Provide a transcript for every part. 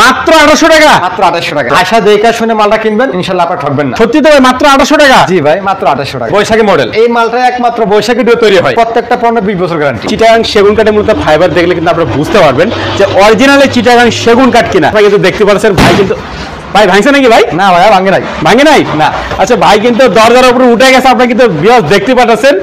মাত্র আঠারোশো টাকা? মাত্র আঠাশশো টাকা। আশা দেখা শুনে মালটা কিনবেন ইনশাল্লাহ আপনার ঠকবেন না। সত্যি তো ভাই মাত্র আঠারোশো টাকা? জি ভাই মাত্র আঠাশশো টাকা। বৈশাখী মডেল এই মালটা একমাত্র বৈশাখী দিয়ে তৈরি হয়। প্রত্যেকটা পণ্য বিশ বছর গ্যারান্টি চিটাগাং সেগুন কাঠের মূলত ফাইবার দেখলে কিন্তু আপনারা বুঝতে পারবেন যে অরিজিনালি চিটাগাং সেগুন কাঠ কিনা। আপনারা কিন্তু দেখতে পাচ্ছেন ভাই কিন্তু ভাই ভাঙছে নাকি ভাই? না ভাই ভাঙে নাই। ভাঙে নাই? না। আচ্ছা ভাই কিন্তু দরজার উপরে উঠে গেছে আপনারা কিন্তু বিয়াস দেখতে পাচ্ছেন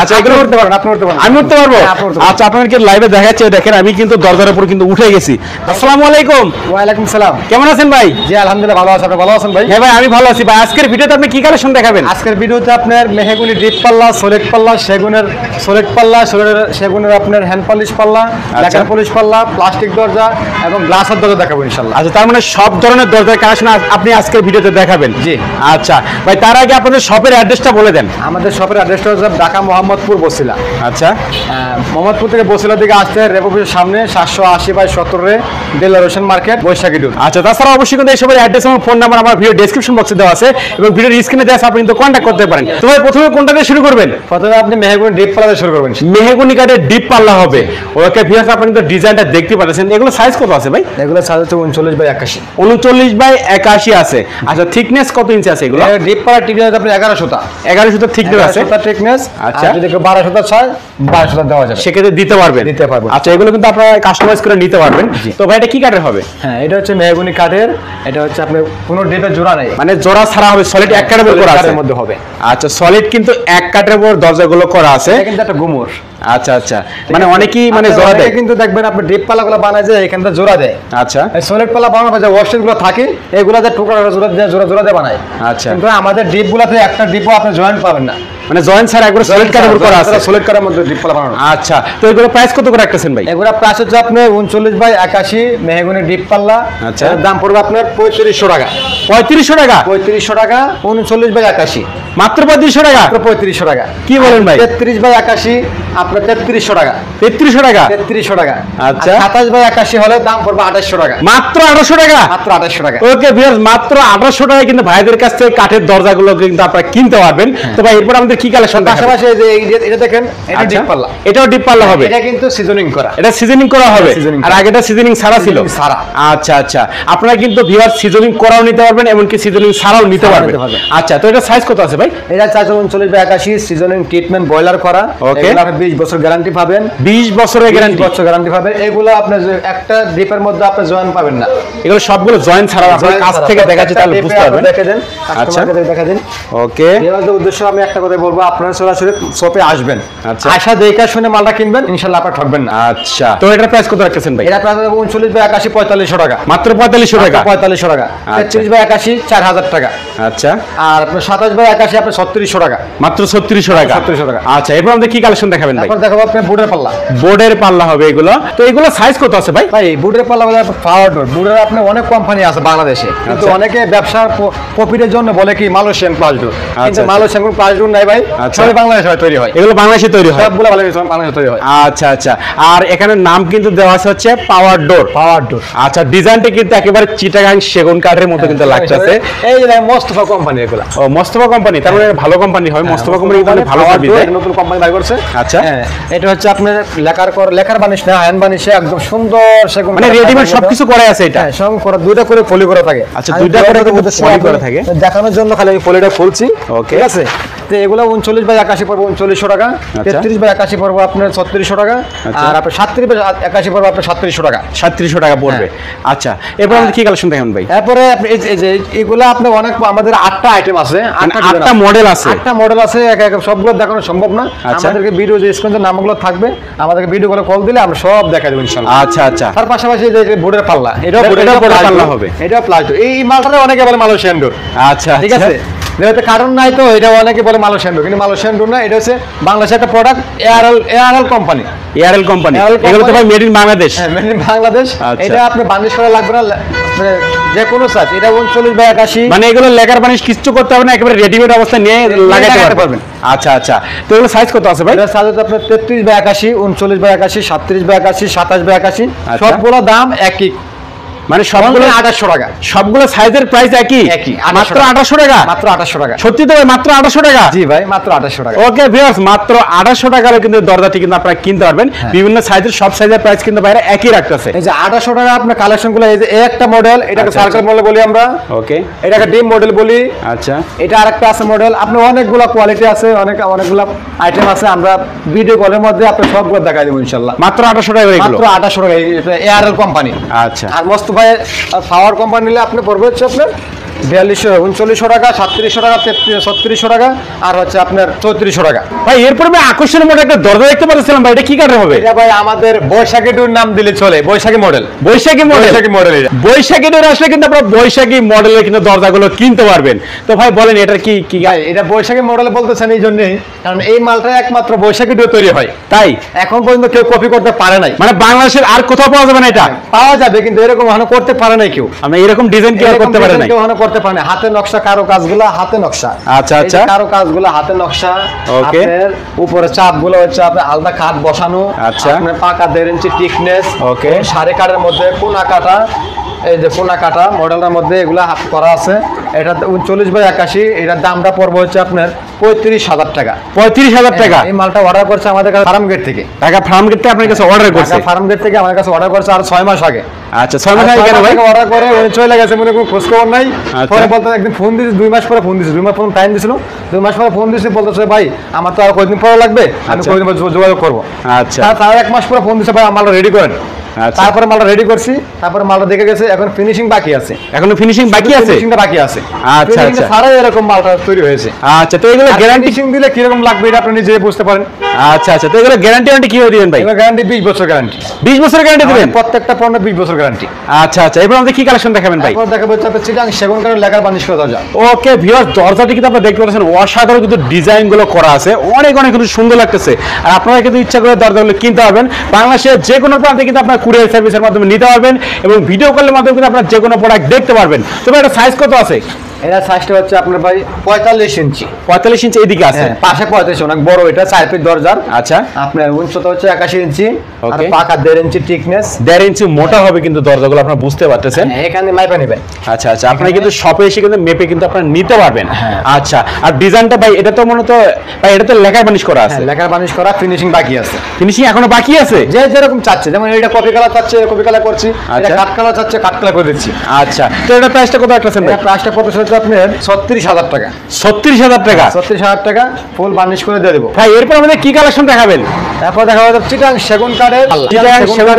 আচ্ছা এগুলো করতে পারেন আপনি করতে পারেন আমি উঠতে পারব? হ্যাঁ, উঠতে পারবেন। আচ্ছা আপনাদেরকে লাইভে দেখাচ্ছে দেখেন আমি কিন্তু দরজার উপর কিন্তু উঠে গেছি। আসসালামু আলাইকুম। ওয়ালাইকুম সালাম। কেমন আছেন ভাই? জি আলহামদুলিল্লাহ ভালো আছে। আপনি ভালো আছেন ভাই? হ্যাঁ ভাই আমি ভালো আছি। ভাই আজকের ভিডিওতে আপনি কি কালেকশন দেখাবেন? আজকের ভিডিওতে আপনার মেহেগুনি ডিপ পাল্লা সোলেট পাল্লা সেগুনের সোলেট পাল্লা সোলের সেগুনের আপনার হ্যান্ড পলিশ পাল্লা লেকার পলিশ পাল্লা প্লাস্টিক দরজা এবং গ্লাসের দরজা দেখাবো ইনশাল্লাহ আচ্ছা তার মানে সব ধরনের দরজার কালেকশন আপনি আজকের ভিডিওতে দেখাবেন। জি। আচ্ছা ভাই তার আগে আপনাদের শপের অ্যাড্রেসটা বলে দেন। আমাদের শপের অ্যাড্রেসটা হচ্ছে ঢাকা মোহাম্মদপুর বসিলা। আচ্ছা। মোহাম্মদপুর থেকে বসিলার দিকে আসতে রেপোফিসের সামনে সাতশো আশি বাই সত্তরে দেলা রোশন মার্কেট বৈশাখী ডুল আচ্ছা তাছাড়া অবশ্যই কিন্তু এই সবের অ্যাড্রেস এবং ফোন নাম্বার আমার ভিডিও ডেসক্রিপশন বক্সে দেওয়া আছে এবং ভিডিওর স্ক্রিনে দেওয়া আছে আপনি কিন্তু কন্ট্যাক্ট করতে পারেন। তো ভাই প্রথমে কোনটা দিয়ে শুরু করবেন? প্রথমে আপনি মেহেগুনি ডিপ পাল্লা শুরু করবেন। মেহেগুনি কাঠের ডিপ পাল্লা হবে। ওকে ভিউয়ার্স আপনি কিন্তু ডিজাইনটা দেখতে পাচ্ছেন। এগুলো সাইজ কত আছে ভাই? এগুলো সাইজ হচ্ছে উনচল্লিশ বাই একাশি। উনচল্লিশ বাই একাশি আছে। আচ্ছা থিকনেস কত ইঞ্চি আছে এগুলো? ডিপ পাল্লা টিকনেস আপনি এগারোশোটা এগারো সুতো। থিকনেস আছে? টিকনেস আচ্ছা। আচ্ছা। যদি কেউ বারোশোটা চায় বারোশোটা দেওয়া যাবে। সেক্ষেত্রে দিতে পারবেন। দিতে পারব। আচ্ছা এগুলো কিন্তু আপনারা কাস্টমাইজ করে নিতে পারবেন। তো ভাই এটা কি কাঠের হবে? হ্যাঁ এটা হচ্ছে মেহগুনি কাঠের। এটা হচ্ছে আপনার কোনো ডিপের জোড়া নাই। মানে জোড়া ছাড়া হবে সলিড এক কাঠের উপর করা আছে। মধ্যে হবে। আচ্ছা সলিড কিন্তু এক কাঠের উপর দরজাগুলো করা আছে। কিন্তু একটা গুমুর আচ্ছা আচ্ছা। মানে অনেকেই মানে জোড়া দেয়। কিন্তু দেখবেন আপনি ডিপ পালাগুলো বানায় যে এখানটা জোড়া দেয়। আচ্ছা। সলিড পালা বানানোর পর যে ওয়াশিংগুলো থাকে এগুলো যে টুকরা জোড়া দিয়ে জোড়া জোড়া দিয়ে বানায়। আচ্ছা। কিন্তু আমাদের ডিপ গুলাতে একটা ডিপও আপনি জয়েন্ট পাবেন না। মানে জয়েন্ট ছাড়া একবার সলিড কাঠের উপর আছে। সলিড কাঠের মধ্যে ডিপ পালা বানানো। আচ্ছা তো এগুলো প্রাইস কত করে রাখতেছেন ভাই? এগুলো প্রাইস হচ্ছে আপনার উনচল্লিশ বাই একাশি মেহগুনি ডিপ পাল্লা। আচ্ছা। দাম পড়বে আপনার পঁয়ত্রিশশো টাকা। পঁয়ত্রিশশো টাকা? পঁয়ত্রিশশো টাকা উনচল্লিশ বাই একাশি। মাত্র পঁয়ত্রিশশো টাকা? মাত্র পঁয়ত্রিশশো টাকা। কি বলেন ভাই? তেত্রিশ বাই একাশি আপনার তেত্রিশশো টাকা। তেত্রিশশো টাকা? তেত্রিশশো টাকা। আচ্ছা। সাতাশ বাই একাশি হলে দাম পড়বে আঠাশশো টাকা। মাত্র আঠারোশো টাকা? মাত্র আঠাশশো টাকা। ওকে ভিউয়ার্স মাত্র আঠারোশো টাকায় কিন্তু ভাইদের কাছ থেকে কাঠের দরজাগুলো কিন্তু আপনারা কিনতে পারবেন। তো ভাই এরপর আমাদের কি কালেকশন পাশাপাশি যে এটা দেখেন এটা আচ্ছা, ডিপ পাল্লা এটাও ডিপ পাল্লা হবে। এটা কিন্তু সিজনিং করা। এটা সিজনিং করা হবে। আর। আগেটা সিজনিং ছাড়া ছিল। ছাড়া। আচ্ছা আচ্ছা। আপনারা কিন্তু ভিউয়ার সিজনিং করাও নিতে পারবেন এমনকি সিজনিং ছাড়াও নিতে পারবেন। আচ্ছা তো এটা সাইজ কত আছে ভাই? এটা চারশো উনচল্লিশ বাই একাশি সিজনিং ট্রিটমেন্ট বয়লার করা। Okay. বিশ বছর গ্যারান্টি পাবেন। 20 বছরের গ্যারান্টি বছর গ্যারান্টি পাবেন। এগুলো আপনার একটা ডিপের মধ্যে আপনি জয়েন পাবেন না। এগুলো সবগুলো জয়েন্ট ছাড়া আপনার কাছ থেকে দেখাচ্ছি তাহলে বুঝতে পারবেন। দেখে দেন আচ্ছা। দেখা দেন। ওকে। এবার উদ্দেশ্য আমি একটা কথা বলব আপনারা সরাসরি শপে আসবেন। আচ্ছা। আশা দেখা শুনে মালটা কিনবেন ইনশাল্লাহ আপনার ঠকবেন না। আচ্ছা। তো এটার প্রাইস কত রাখতেছেন ভাই? এটা প্রায় উনচল্লিশ বাই একাশি পঁয়তাল্লিশশো টাকা। মাত্র পঁয়তাল্লিশশো টাকা? পঁয়তাল্লিশশো টাকা। তেত্রিশ বাই একাশি চার হাজার টাকা। আচ্ছা। আর আপনার সাতাশ বাই একাশি আপনার ছত্রিশশো টাকা। মাত্র ছত্রিশশো টাকা। 3600 টাকা। আচ্ছা এরপর আমাদের কি কালেকশন দেখাবেন? ভাই। তারপর দেখাবো আপনার বুটের পাল্লা। বোর্ডের পাল্লা হবে এগুলো। তো এগুলো সাইজ কত আছে ভাই? ভাই বুটের পাল্লা বলে পাওয়ার ডোর বুটের আপনি অনেক কোম্পানি আছে বাংলাদেশে। কিন্তু আচ্ছা। অনেকে ব্যবসার প্রফিটের জন্য বলে কি মালয়েশিয়ান প্লাস ডোর কিন্তু আচ্ছা। মালয়েশিয়ান কোনো প্লাস ডোর নাই ভাই। আচ্ছা। সবই বাংলাদেশে তৈরি হয়। এগুলো বাংলাদেশে তৈরি হয়? সবগুলো বাংলাদেশে বাংলাদেশে তৈরি হয়। আচ্ছা আচ্ছা। আর এখানে নাম কিন্তু দেওয়া আছে হচ্ছে পাওয়ার ডোর পাওয়ার ডোর আচ্ছা ডিজাইনটা কিন্তু একেবারে চিটাগাং সেগুন কাঠের মতো কিন্তু লাগতেছে এই যে মোস্তফা কোম্পানি এগুলা। ও মোস্তফা কোম্পানি তার মানে ভালো কোম্পানি হয়। মোস্তফা কোম্পানি কিন্তু ভালো নতুন কোম্পানি বাই করছে। আচ্ছা। হ্যাঁ, এটা হচ্ছে আপনার লেখার কর লেখার বানিশ না বানিশে একদম সুন্দর সেগুন মানে রেডিমেড সবকিছু করে আছে এটা? হ্যাঁ সব করা দুইটা করে ফলি করা থাকে। আচ্ছা, দুইটা করে ফলি থাকে। দেখানোর জন্য খালি আমি ফলিটা খুলছি। Okay. ঠিক আছে? তো এগুলো উনচল্লিশ বাই একাশি পড়ব উনচল্লিশশো টাকা। আচ্ছা। তেত্রিশ বাই একাশি পড়ব আপনার ছত্রিশশো টাকা। আচ্ছা। আর আপনার সাতত্রিশ বাই একাশি পড়ব আপনার সাতত্রিশশো টাকা। সাতত্রিশশো টাকা পড়বে। আচ্ছা এরপর আমাদের কি কালেকশন দেখেন ভাই? যে এগুলো আপনার অনেক আমাদের আটটা আইটেম আছে। মানে আটটা মডেল আছে। আটটা মডেল আছে এক এক সবগুলো দেখানো সম্ভব না। আচ্ছা। আমাদেরকে ভিডিও যে স্ক্রিনে নামগুলো থাকবে। আমাদেরকে ভিডিও করে কল দিলে আমরা সব দেখা দেবো ইনশাআল্লাহ আচ্ছা আচ্ছা। তার পাশাপাশি যে বোর্ডের পাল্লা এটাও ply পাল্লা হবে। এটা প্লাস এই মালটারে অনেকে বলে মালয়েশিয়ান ডোর আচ্ছা ঠিক আছে? যেহেতু কারণ নাই তো এটা অনেকে বলে মালয়েশিয়ান ডোর কিন্তু মালয়েশিয়ান ডোর না এটা হচ্ছে বাংলাদেশের একটা product ARL ARL company ARL company এগুলো তো ভাই মেড ইন বাংলাদেশ হ্যাঁ মেড ইন বাংলাদেশ। এটা আপনি বান্ডিশ করা লাগবে না মানে যে কোনো সাইজ এটা উনচল্লিশ বাই একাশি। মানে এগুলো লেখার বানিশ কিচ্ছু করতে হবে না একেবারে রেডিমেড অবস্থা নিয়ে লাগাতে পারবেন। আচ্ছা আচ্ছা। তো এগুলো সাইজ কত আছে ভাই? সাইজ হচ্ছে আপনার তেত্রিশ বাই একাশি উনচল্লিশ বাই একাশি সাতত্রিশ বাই একাশি সাতাশ বাই একাশি। আচ্ছা। সবগুলো দাম একই। মানে সবগুলো আঠাশশো টাকা। সবগুলো সাইজের প্রাইস একই? একই, মাত্র 2800 আঠাশশো টাকা? মাত্র আঠাশশো টাকা। সত্যি তো ভাই মাত্র আঠাশশো টাকা? জি ভাই মাত্র আঠাশশো টাকা। ওকে ভিউয়ার্স মাত্র আঠাশশো টাকার কিন্তু দরজাটি কিন্তু আপনারা কিনতে পারবেন। হ্যাঁ। বিভিন্ন সাইজের সব সাইজের প্রাইস কিন্তু বাইরে একই রাখতেছে। এই যে আঠাশশো টাকা আপনার কালেকশনগুলো এই যে একটা মডেল এটাকে আচ্ছা, সার্কেল আচ্ছা। মডেল বলি আমরা। ওকে এটাকে ডিম মডেল বলি। আচ্ছা। এটা আরেকটা আছে মডেল আপনার অনেকগুলো কোয়ালিটি আছে অনেক অনেকগুলো আইটেম আছে। আমরা ভিডিও কলের মধ্যে আপনি সবগুলো দেখাই দেবো ইনশাল্লাহ। মাত্র আঠাশশো টাকা মাত্র আঠাশশো টাকা এটা এয়ারএল কোম্পানি আচ্ছা। আর মস্ত ভাই পাওয়ার কোম্পানি নিলে আপনি পড়বে হচ্ছে আপনার বিয়াল্লিশশো উনচল্লিশশো টাকা সাতত্রিশশো টাকা ছত্রিশশো টাকা আর হচ্ছে আপনার চৌত্রিশশো টাকা। ভাই এরপরে ভাই আকর্ষণীয় মধ্যে একটা দরজা দেখতে পাচ্ছিলাম ভাই এটা কি কাঠের হবে? এটা ভাই আমাদের বৈশাখী টুর নাম দিলে চলে Baishakhi model Baishakhi model Baishakhi model এটা। বৈশাখী ডোর আসলে কিন্তু আপনারা বৈশাখী মডেলের কিন্তু দরজাগুলো কিনতে পারবেন। তো ভাই বলেন এটা কি কি? ভাই এটা বৈশাখী মডেল বলতেছেন এই জন্যই কারণ এই মালটা একমাত্র বৈশাখী টুর তৈরি হয়। তাই? এখন পর্যন্ত কেউ কপি করতে পারে নাই। মানে বাংলাদেশের আর কোথাও পাওয়া যাবে না এটা? পাওয়া যাবে কিন্তু এরকম করতে পারে নাই কেউ। আমরা এরকম ডিজাইন কি করতে পারে কেউ এখনও করতে পারে হাতে নকশা কারও কাজগুলো হাতে নকশা আচ্ছা, আচ্ছা। কারও কাজগুলো হাতে নকশা. আপনার উপরে চাপগুলো হচ্ছে আপনার আলাদা খাট বসানো আচ্ছা। আপনার পাকা দেড় ইঞ্চি টিকনেস Okay. সাড়ে কাঠের মধ্যে কোনা কাটা এই যে কোনা কাটা মডেলটার মধ্যে এগুলো হাত করা আছে এটা উনচল্লিশ বাই একাশি এটার দামটা পড়বে হচ্ছে আপনার পঁয়ত্রিশ হাজার টাকা পঁয়ত্রিশ হাজার টাকা এই মালটা অর্ডার করছে আমাদের কাছে ফার্ম গেট থেকে টাকা ফার্ম গেট থেকে আপনার কাছে অর্ডার করছে ফার্ম গেট থেকে আমার কাছে অর্ডার করছে আর ছয় মাস আগে আচ্ছা ছয় মাস আগে কেন ভাই? অর্ডার করে উনি চলে গেছে মনে কোনো খোঁজ খবর নাই। আচ্ছা। পরে বলতে একদিন ফোন দিয়েছে দুই মাস পরে ফোন দিয়েছি দুই মাস ফোন টাইম দিয়েছিল দুই মাস পরে ফোন দিয়েছি বলতেছে ভাই আমার তো আর কয়দিন পরে লাগবে? আমি আচ্ছা। যোগ- যোগাযোগ করব? আচ্ছা। তার এক মাস পরে ফোন দিয়েছে ভাই আমার রেডি করেন। তারপরে মালটা রেডি করছি তারপরে মালটা দেখে গেছে এখন ফিনিশিং বাকি আছে। এখনও ফিনিশিং বাকি আছে? ফিনিশিংটা বাকি আছে। আচ্ছা, আচ্ছা। ছাড়াই এরকম মালটা তৈরি হয়েছে। আচ্ছা তো এগুলো গ্যারান্টি গ্যারান্টি দিলে কীরকম লাগবে এটা আপনি নিজে বুঝতে পারেন। আচ্ছা আচ্ছা। তো এগুলো গ্যারান্টি ওয়ারেন্টি কীভাবে দিবেন ভাই? এবার গ্যারান্টি বিশ বছর গ্যারান্টি বিশ বছর গ্যারান্টি দিবেন? প্রত্যেকটা পণ্য বিশ বছর গ্যারান্টি আচ্ছা আচ্ছা। এবার আমাদের কি কালেকশন দেখাবেন ভাই? তারপর দেখা যাচ্ছে আপনার চিটাং সেগুন কাঠের লেখার বানিশ করা দরজা। ওকে ভিউয়ার দরজাটি কিন্তু আপনারা দেখতে পাচ্ছেন অসাধারণ কিন্তু ডিজাইনগুলো করা আছে। অনেক অনেক কিন্তু সুন্দর লাগতেছে। আর আপনারা কিন্তু ইচ্ছা করে দরজাগুলো কিনতে পারবেন। বাংলাদেশের যে কোনো প্রান্তে কিন্তু আপনার কুরিয়ার সার্ভিসের মাধ্যমে নিতে পারবেন এবং ভিডিও কলের মাধ্যমে কিন্তু আপনার যে কোনো প্রোডাক্ট দেখতে পারবেন। তবে একটা সাইজ কত আছে? এটা সাইজটা হচ্ছে আপনার ভাই পঁয়তাল্লিশ ইঞ্চি। পঁয়তাল্লিশ ইঞ্চি এদিকে আছে? হ্যাঁ, পাশে পঁয়ত্রিশ অনেক বড় এটা চার ফিট দরজার। আচ্ছা। আপনার উচ্চতা হচ্ছে একাশি ইঞ্চি আর. পাকা দেড় ইঞ্চি টিকনেস দেড় ইঞ্চি মোটা হবে কিন্তু দরজাগুলো আপনারা বুঝতে পারতেছেন? এখানে মাইপা নেবেন। আচ্ছা আচ্ছা আপনারা কিন্তু শপে এসে কিন্তু মেপে কিন্তু আপনারা নিতে পারবেন। হ্যাঁ। আচ্ছা আর ডিজাইনটা ভাই এটা তো মূলত ভাই এটা তো লেখার বানিশ করা আছে? হ্যাঁ, লেখার বানিশ করা ফিনিশিং বাকি আছে। ফিনিশিং এখনও বাকি আছে? যে যেরকম চাচ্ছে যেমন এটা কপি কালার চাচ্ছে কপি কালার করছি। এটা আচ্ছা। কাঠ কালার চাচ্ছে কাঠ কালার করে দিচ্ছি। আচ্ছা তো এটা প্রাইসটা কত ভাই? প্রাইসটা পড়তে আপনার ছত্রিশ হাজার টাকা। ছত্রিশ হাজার টাকা? ছত্রিশ হাজার টাকা ফুল বার্নিশ করে দিয়ে দেবো। ভাই এরপর আমাদের কি কালেকশন দেখাবেন? তারপর দেখা চিটাং সেগুন কাঠের। চিটাং সেগুন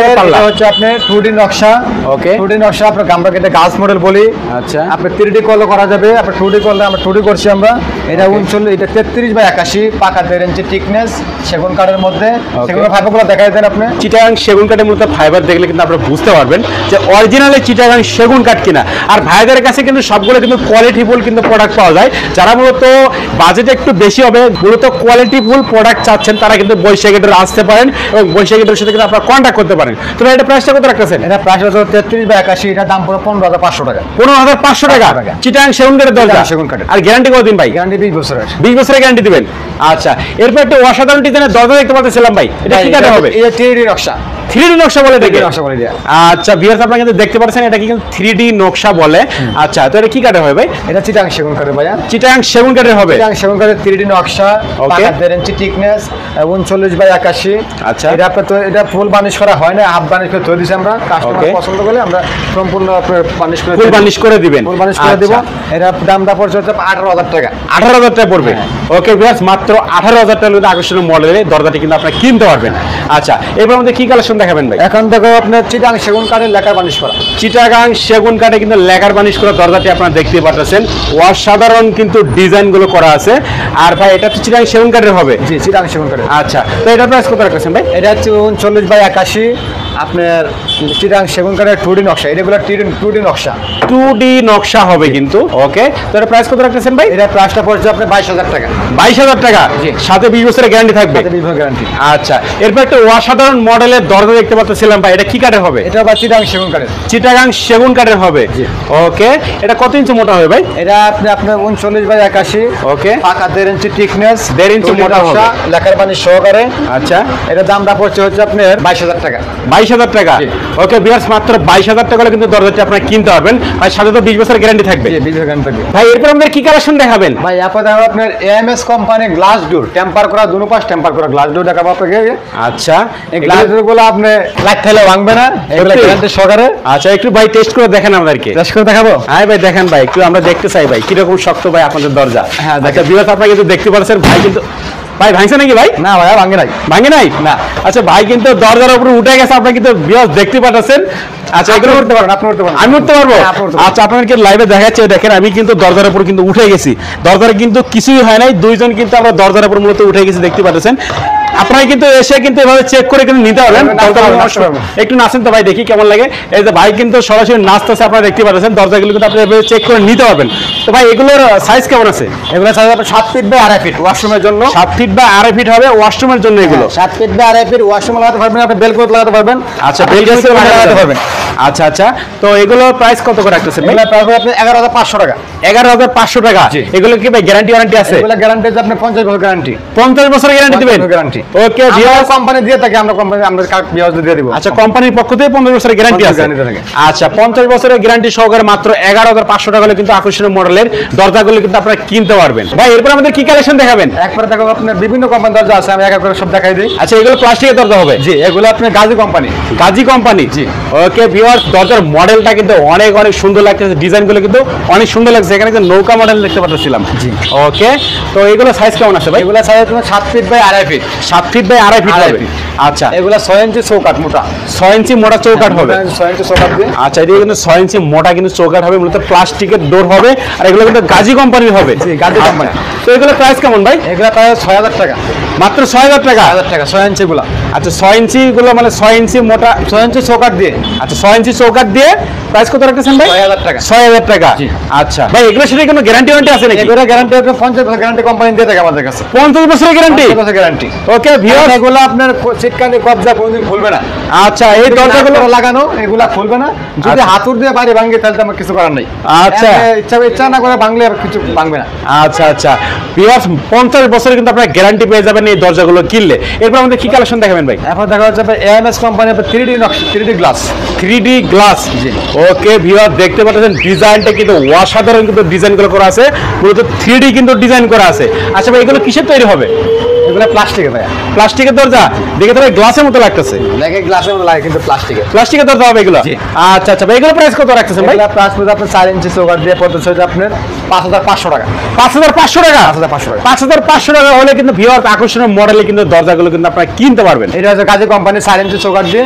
হচ্ছে আপনার টু ডি নকশা। Okay. টু ডি নকশা আপনার আমরা কেটে গাছ মডেল বলি। আচ্ছা। আপনার থ্রি ডি কলও করা যাবে। আপনার টু ডি করলে আমরা টু ডি করছি আমরা। এটা উনচল্লিশ এটা তেত্রিশ বাই একাশি পাকা দেড় ইঞ্চি টিকনেস সেগুন কাঠের মধ্যে। সেগুলো ফাইবারগুলো দেখাই দেন আপনি। চিটাগাং সেগুন কাঠের মধ্যে ফাইবার দেখলে কিন্তু আপনারা বুঝতে পারবেন যে অরিজিনালি চিটাগাং সেগুন কাঠ কিনা। আর ভাইদের কাছে কিন্তু সবগুলো কিন্তু কোয়ালিটিফুল কিন্তু প্রোডাক্ট পাওয়া যায়। যারা মূলত বাজেট একটু বেশি হবে মূলত কোয়ালিটিফুল প্রোডাক্ট চাচ্ছেন তারা কিন্তু বৈশাখীদের আসতে পারেন এবং বৈশাখীদের সাথে কিন্তু আপনারা কন্ট্যাক্ট করতে পারেন। তো এটা প্রাইসটা কত রাখতেছেন? এটা প্রাইস হচ্ছে তেত্রিশ বাই একাশি এটা দাম পড়ে পনেরো হাজার পাঁচশো টাকা। পনেরো হাজার পাঁচশো টাকা। চিটাগাং সেগুন কাঠের দরজা? সেগুন কাঠের। আর গ্যারান্টি কতদিন ভাই? গ্যারান্টি বিশ বছরের। বিশ বছরের গ্যারান্টি দিবেন। আচ্ছা এরপর একটা অসাধারণ ডিজাইনের দরজা দেখতে পাচ্ছিলাম ভাই। এটা কি কাঠের হবে? এটা থ্রি ডি নকশা। থ্রি নকশা বলে দেখে। নকশা বলে আচ্ছা বিয়ার্স আপনারা কিন্তু দেখতে পাচ্ছেন এটা কিন্তু থ্রি নকশা বলে। আচ্ছা তো এটা কি কাঠের হবে ভাই? এটা চিটাং সেগুন কাঠের ভাইয়া। চিটাং সেগুন কাঠের হবে। চিটাং সেগুন কাঠের থ্রি নকশা ইঞ্চি টিকনেস উনচল্লিশ বাই একাশি। আচ্ছা। এটা আপনার তো এটা ফুল বানিশ করা হয় না হাফ বানিশ করে তৈরি আমরা। কাস্টমার পছন্দ করলে আমরা সম্পূর্ণ আপনার বানিশ করে ফুল বার্নিশ করে দিবেন। ফুল বানিশ করে দেবো। আচ্ছা। এটা দামটা পড়ছে হচ্ছে আঠারো হাজার টাকা। আঠারো হাজার টাকা পড়বে? হ্যাঁ। ওকে বিয়ার্স মাত্র আঠারো হাজার টাকা কিন্তু আকর্ষণীয় মডেলের দরজাটি কিন্তু আপনারা কিনতে পারবেন। আচ্ছা এবার আমাদের কি কালেকশন দেখাবেন ভাই? এখন দেখো আপনার চিটাং সেগুন কাঠের লেখার বানিশ করা। চিটাগাং সেগুন কাঠে কিন্তু লেখার বানিশ করা দরজাটি আপনারা দেখতে পাচ্ছেন অসাধারণ কিন্তু ডিজাইনগুলো করা আছে। আর ভাই এটা তো চিটাং সেগুন কাঠের হবে? জি চিটাং সেগুন কাঠের। আচ্ছা তো এটা প্রাইস কত রাখতেছেন ভাই? এটা হচ্ছে উনচল্লিশ বাই একাশি। আপনার চিটাং সেগুন কাঠের টু ডি নকশা এটা টু ডি নকশা। টু ডি নকশা হবে কিন্তু। ওকে তো এটা প্রাইস কত রাখতেছেন ভাই? এটা প্রাইসটা পড়ছে আপনার বাইশ হাজার টাকা। বাইশ হাজার টাকা? জি। সাথে বিশ বছরের গ্যারান্টি থাকবে? গ্যারান্টি আচ্ছা এরপর একটা অসাধারণ মডেলের দরজা দেখতে পাচ্ছিলাম ভাই এটা কি কাঠের হবে? এটা বা চিটাং সেগুন কাঠের চিটাগাং সেগুন কাঠের হবে। জি। ওকে এটা কত ইঞ্চি মোটা হবে ভাই? এটা আপনি আপনার উনচল্লিশ বাই একাশি। ওকে পাকা দেড় ইঞ্চি টিকনেস দেড় ইঞ্চি মোটা হবে। লেখার পানি সহকারে। আচ্ছা। এটা দামটা পড়ছে হচ্ছে আপনার বাইশ হাজার টাকা। বাইশ বাইশ হাজার টাকা। ওকে বিয়ার্স মাত্র বাইশ হাজার টাকা কিন্তু দরজাটি আপনারা কিনতে পারবেন। ভাই সাথে তো বিশ বছরের গ্যারান্টি থাকবে। ভাই এরপর আমাদের কি কালেকশন দেখাবেন? ভাই দেখাবো আপনার AMS company glass door temper করা দুনো পাশ টেম্পার করা গ্লাস ডোর দেখাবো আপনাকে। আচ্ছা। এই গ্লাস ডোরগুলো আপনি লাইট থাকলে ভাঙবে না। এগুলো গ্যারান্টি সহকারে। আচ্ছা একটু ভাই টেস্ট করে দেখেন আমাদেরকে। টেস্ট করে দেখাবো? হ্যাঁ ভাই দেখেন ভাই একটু আমরা দেখতে চাই ভাই কীরকম শক্ত ভাই আপনাদের দরজা। হ্যাঁ। আচ্ছা বিবাস আপনারা কিন্তু দেখতে পারছেন ভাই কিন্তু ভাই ভাঙছে নাকি ভাই? না ভাই ভাঙে নাই। ভাঙে নাই? না। আচ্ছা ভাই কিন্তু দরজার উপরে উঠে গেছে আপনি কিন্তু বিয়াস দেখতে পাচ্ছেন আচ্ছা এগুলো করতে পারেন আপনি করতে পারেন আমি করতে পারব? হ্যাঁ। আচ্ছা আপনাদেরকে লাইভে দেখাচ্ছে দেখেন আমি কিন্তু দরজার উপর কিন্তু উঠে গেছি। দরজার কিন্তু কিছুই হয় নাই দুইজন কিন্তু আমরা দরজার উপর মূলত উঠে গেছি দেখতে পাচ্ছেন আপনারা কিন্তু এসে কিন্তু এভাবে চেক করে কিন্তু নিতে পারবেন। একটু নাচেন তো ভাই দেখি কেমন লাগে। এই যে ভাই কিন্তু সরাসরি নাচতেছে আপনারা দেখতে পাচ্ছেন দরজাগুলো কিন্তু আপনি এভাবে চেক করে নিতে পারবেন। তো ভাই এগুলোর সাইজ কেমন আছে? এগুলো সাইজ আপনার সাত ফিট বাই আড়াই ফিট ওয়াশরুমের জন্য। সাত ফিট বা আড়াই ফিট হবে ওয়াশরুমের জন্য এগুলো। সাত ফিট বাই আড়াই ফিট ওয়াশরুম লাগাতে পারবেন আপনি বেলকোট লাগাতে পারবেন। আচ্ছা কিছু লাগাতে পারবেন। আচ্ছা আচ্ছা। তো এগুলো প্রাইস কত করে রাখতেছে এগুলো প্রাইস আপনি এগারো হাজার পাঁচশো টাকা। এগারো হাজার পাঁচশো টাকা। এগুলো কি ভাই গ্যারান্টি ওয়ারেন্টি আছে? এগুলো গ্যারান্টি আছে আপনি পঞ্চাশ বছর গ্যারান্টি পঞ্চাশ বছরের গ্যারান্টি দিবেন? গ্যারান্টি ওকে আমরা কোম্পানি দিয়ে থাকি আমরা কোম্পানি আমরা বিয়াজ দিয়ে দিব। আচ্ছা কোম্পানির পক্ষ থেকে পঞ্চাশ বছরের গ্যারান্টি আছে। আচ্ছা পঞ্চাশ বছরের গ্যারান্টি সহকারে মাত্র এগারো হাজার পাঁচশো টাকা হলে কিন্তু আকর্ষণীয় মডেলের দরজাগুলো কিন্তু আপনারা কিনতে পারবেন। ভাই এরপর আমাদের কি কালেকশন দেখাবেন? একবার দেখো আপনার বিভিন্ন কোম্পানি দরজা আছে আমি এক এক করে সব দেখাই দিই। আচ্ছা এগুলো প্লাস্টিকের দরজা হবে? জি এগুলো আপনার গাজী কোম্পানি গাজী কোম্পানি জি। ওকে ভিউয়ার্স দরজার মডেলটা কিন্তু অনেক অনেক সুন্দর লাগতেছে ডিজাইনগুলো কিন্তু অনেক সুন্দর লাগছে। এখানে কিন্তু নৌকা মডেল দেখতে পাচ্ছিলাম জি। ওকে তো এগুলো সাইজ কেমন আছে ভাই? এগুলো সাইজ তোমার সাত ফিট বাই আড়াই ফিট সাত ফিট বাই আড়াই ফিট আড়াই হবে। আচ্ছা। এগুলো ছয় ইঞ্চি চৌকাট মোটা। ছয় ইঞ্চি মোটা চৌকাট হবে। ছয় ইঞ্চি চৌকাট দিয়ে। আচ্ছা এদিকে কিন্তু ছয় ইঞ্চি মোটা কিন্তু চৌকাট হবে। মূলত প্লাস্টিকের ডোর হবে। আর এগুলো কিন্তু গাজী কোম্পানির হবে। জি, গাজী আচ্ছা। কোম্পানি। তো এগুলো প্রাইস কেমন ভাই? এগুলো প্রায় ছয় হাজার টাকা। মাত্র ছয় হাজার টাকা? হাজার টাকা ছয় ইঞ্চি গুলা আচ্ছা ছয় ইঞ্চি গুলো মানে ছয় ইঞ্চি মোটা ছয় ইঞ্চি চৌকাট দিয়ে। আচ্ছা ছয় ইঞ্চি চৌকাট দিয়ে প্রাইস কত রাখতেছেন ভাই? ছয় হাজার টাকা। আচ্ছা। ভাই এগুলো সেটা কোনো গ্যারান্টি ওয়ারেন্টি আছে নাকি? এগুলো গ্যারান্টি আপনার পঞ্চাশ বছর গ্যারান্টি কোম্পানি দিয়ে থাকে আমাদের কাছে। পঞ্চাশ বছরের গ্যারান্টি বছর গ্যারান্টি ওকে ভিউয়ার্স এগুলো আপনার চিটকানি কবজা কোনদিন খুলবে না। আচ্ছা এই দরজাগুলো লাগানো এগুলা খুলবে না। যদি আচ্ছা। হাতুর দিয়ে বাড়ি ভাঙবে তাহলে তো আমার কিছু করার নেই। আচ্ছা। ইচ্ছা ইচ্ছা না করে ভাঙলে আর কিছু ভাঙবে না। আচ্ছা আচ্ছা। ভিউয়ার্স পঞ্চাশ বছরের কিন্তু আপনারা গ্যারান্টি পেয়ে যাবেন এই দরজাগুলো কিনলে। এরপর আমাদের কি কালেকশন দেখাবেন ভাই? এখন দেখা যাচ্ছে এএমএস কোম্পানি থ্রি ডি নকশা three D glass three D glass. Okay viewer দেখতে পাচ্ছেন ডিজাইনটা কিন্তু অসাধারণ কিন্তু ডিজাইনগুলো করা আছে। মূলত থ্রি ডি কিন্তু ডিজাইন করা আছে। আচ্ছা ভাই এগুলো কিসের তৈরি হবে? এগুলো প্লাস্টিকের ভাইয়া। প্লাস্টিকের দরজা? দেখে তো গ্লাসের মতো লাগতেছে। লেগে গ্লাসের মতো লাগে কিন্তু প্লাস্টিকের প্লাস্টিকের দরজা হবে এগুলো? আচ্ছা আচ্ছা এগুলো প্রাইস কত রাখতেছেন ভাই? এগুলো প্লাস আপনার চার ইঞ্চি চৌকাট দিয়ে পড়তেছে হচ্ছে আপনার পাঁচ হাজার পাঁচশো টাকা। পাঁচ হাজার পাঁচশো টাকা? পাঁচ হাজার পাঁচশো টাকা। পাঁচ হাজার পাঁচশো টাকা হলে কিন্তু ভিউয়ার আকর্ষণীয় মডেলে কিন্তু দরজাগুলো কিন্তু আপনারা কিনতে পারবেন। এটা হচ্ছে গাজী কোম্পানি চার ইঞ্চি চৌকাট দিয়ে।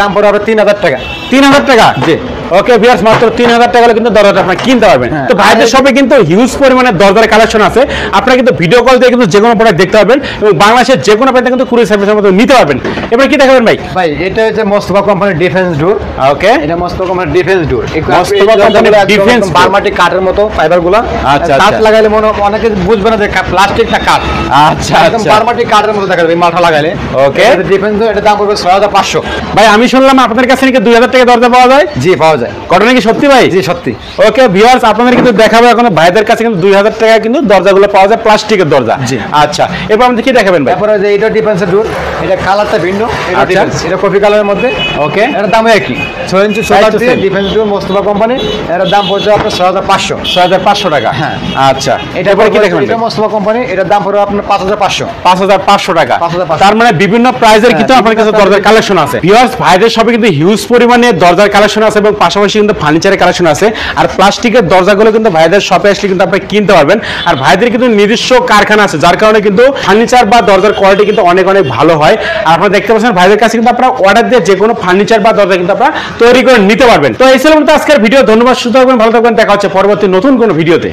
দাম তিন হাজার টাকা। তিন হাজার টাকা? জি। ওকে ভিউয়ার্স মাত্র তিন হাজার টাকা কিন্তু দরজাটা কিনতে পারবেন। হ্যাঁ, তো ভাইদের শপে কিন্তু হিউজ পরিমাণে দরজার কালেকশন আছে। আপনারা কিন্তু ভিডিও কল দিয়ে কিন্তু যে কোনো প্রোডাক্ট দেখতে পারবেন এবং বাংলাদেশের যে কোনো কিন্তু কুরিয়ার সার্ভিসের মধ্যে নিতে পারবেন। এবার কি দেখাবেন ভাই? ভাই এটা হচ্ছে মোস্তফা কোম্পানির ডিফেন্স ডোর ওকে এটা মোস্তফা কোম্পানির ডিফেন্স ডোর মোস্তফা কোম্পানির door। বারমাটি কাঠের মতো ফাইবারগুলা আচ্ছা, কাঠ আচ্ছা। লাগাইলে মনে অনেকে বুঝবে না যে প্লাস্টিক না কাঠ। আচ্ছা একদম আচ্ছা। বারমাটি কাঠের মতো দেখা যাবে মালটা লাগাইলে। Okay. ডিফেন্স ডোর এটা দাম পড়বে ছয় হাজার পাঁচশো। ভাই আমি শুনলাম আপনাদের কাছে নাকি দুই হাজার টাকা দরজা পাওয়া যায়? জি পাওয়া যায়। ঘটনা কি সত্যি ভাই? জি সত্যি। ওকে ভিউয়ার্স আপনাদের কিন্তু দেখাবো এখন ভাইদের কাছে কিন্তু দুই হাজার টাকা কিন্তু দরজাগুলো পাওয়া যায় প্লাস্টিকের দরজা। জি। আচ্ছা এবার আমাদের কি দেখাবেন ভাই? তারপরে যে এটা ডিফেন্সের ডোর এটা কালারটা ভিন্ন এটা আচ্ছা। ডিফেন্স এটা কফি কালারের মধ্যে। ওকে এটার দাম একই। ছয় ইঞ্চি সোলার দিয়ে ডিফেন্স ডোর মোস্তফা কোম্পানি এটার দাম পড়ছে আপনার ছয় হাজার পাঁচশো। ছয় হাজার পাঁচশো টাকা? হ্যাঁ। আচ্ছা। এটা এরপরে কি দেখাবেন এটা মোস্তফা কোম্পানি এটার দাম পড়বে আপনার পাঁচ হাজার পাঁচশো। পাঁচ হাজার পাঁচশো টাকা। 5,500 তার মানে বিভিন্ন প্রাইজের কিন্তু হ্যাঁ, আপনার কাছে দরজার কালেকশন আছে। ভিউয়ার্স ভাইদের সবে কিন্তু হিউজ পরিমাণে দরজার কালেকশন আছে এবং পাশাপাশি কিন্তু ফার্নিচারের কালেকশন আছে। আর প্লাস্টিকের দরজাগুলো কিন্তু ভাইদের শপে আসলে কিন্তু আপনি কিনতে পারবেন। আর ভাইদের কিন্তু নিজস্ব কারখানা আছে, যার কারণে কিন্তু ফার্নিচার বা দরজার কোয়ালিটি কিন্তু অনেক অনেক ভালো হয়। আর আপনারা দেখতে পাচ্ছেন ভাইদের কাছে কিন্তু আপনারা অর্ডার দিয়ে যে কোনো ফার্নিচার বা দরজা কিন্তু আপনারা তৈরি করে নিতে পারবেন। তো এই ছিল আজকের ভিডিও ধন্যবাদ, সুস্থ থাকবেন, ভালো থাকবেন। দেখা হচ্ছে পরবর্তী নতুন কোনো ভিডিওতে